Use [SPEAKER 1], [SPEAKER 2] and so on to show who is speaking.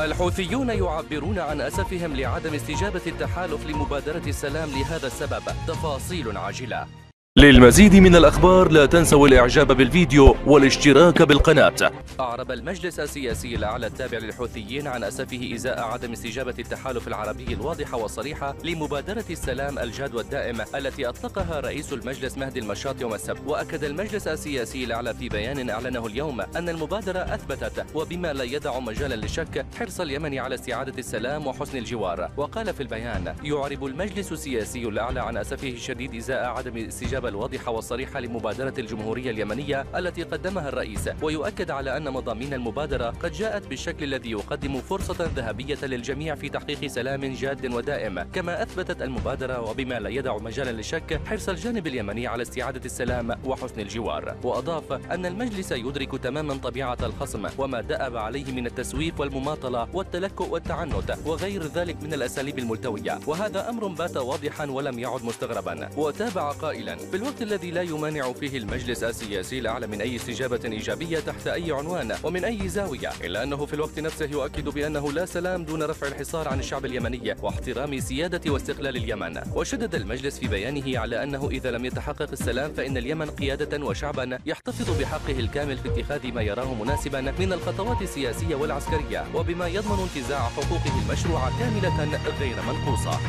[SPEAKER 1] الحوثيون يعبرون عن أسفهم لعدم استجابة التحالف لمبادرة السلام لهذا السبب تفاصيل عاجلة. للمزيد من الأخبار لا تنسوا الإعجاب بالفيديو والاشتراك بالقناة. أعرب المجلس السياسي الأعلى التابع للحوثيين عن أسفه إزاء عدم استجابة التحالف العربي الواضحة والصريحة لمبادرة السلام الجاد والدائم التي أطلقها رئيس المجلس مهدي المشاط يوم السبت. وأكد المجلس السياسي الأعلى في بيان أعلنه اليوم أن المبادرة أثبتت وبما لا يدع مجالا للشك حرص اليمن على استعادة السلام وحسن الجوار. وقال في البيان يعرب المجلس السياسي الأعلى عن أسفه الشديد إزاء عدم استجابة الواضحة والصريحة لمبادرة الجمهورية اليمنية التي قدمها الرئيس ويؤكد على أن مضامين المبادرة قد جاءت بالشكل الذي يقدم فرصة ذهبية للجميع في تحقيق سلام جاد ودائم. كما أثبتت المبادرة وبما لا يدع مجالا للشك حرص الجانب اليمني على استعادة السلام وحسن الجوار. وأضاف أن المجلس يدرك تماما طبيعة الخصم وما دأب عليه من التسويف والمماطلة والتلكؤ والتعنت وغير ذلك من الأساليب الملتوية. وهذا أمر بات واضحا ولم يعد مستغربا. وتابع قائلا في الوقت الذي لا يمانع فيه المجلس السياسي الأعلى من أي استجابة إيجابية تحت أي عنوان ومن أي زاوية إلا أنه في الوقت نفسه يؤكد بأنه لا سلام دون رفع الحصار عن الشعب اليمني واحترام سيادة واستقلال اليمن. وشدد المجلس في بيانه على أنه إذا لم يتحقق السلام فإن اليمن قيادة وشعبا يحتفظ بحقه الكامل في اتخاذ ما يراه مناسبا من الخطوات السياسية والعسكرية وبما يضمن انتزاع حقوقه المشروعة كاملة غير منقوصة.